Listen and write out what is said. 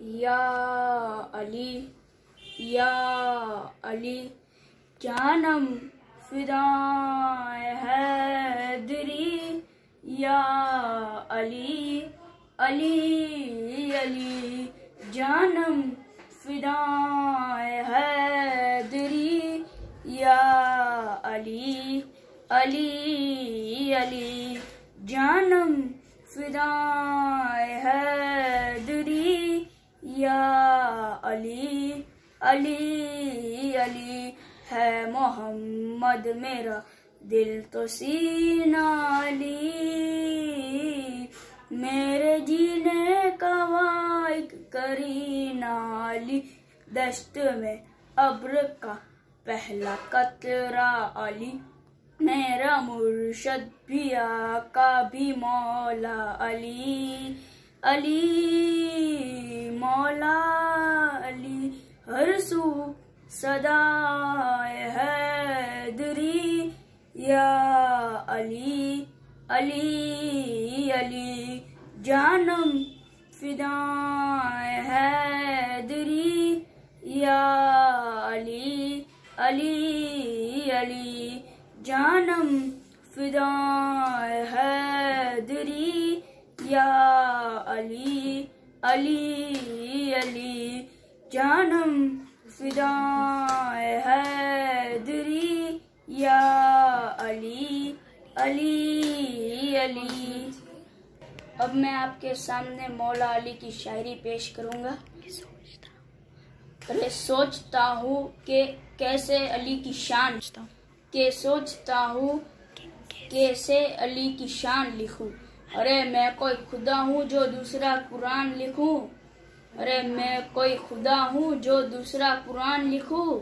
या अली या अली, जानम फिदाए हैदरी। या अली अली अली, जानम फिदाए हैदरी। या अली अली अली, जानम फिदाए अली अली अली है मोहम्मद, मेरा दिल तो सीना अली। मेरे जीने का वाइक करीना अली। दस्त में अब्र का पहला कतरा अली। मेरा मुर्शद भी आका भी मौला अली। अली सदाए हैदरी, या अली अली अली, जानम फिदाए हैदरी, या अली अली अली, जानम फिदाए हैदरी, या अली अली अली, जानम फिदाए अली अली अली। अब मैं आपके सामने मौला अली की शायरी पेश करूँगा। अरे सोचता हूँ कि कैसे अली की शान के सोचता हूँ कैसे अली की शान लिखूं। अरे मैं कोई खुदा हूँ जो दूसरा कुरान लिखूं। अरे मैं कोई खुदा हूँ जो दूसरा कुरान लिखूं।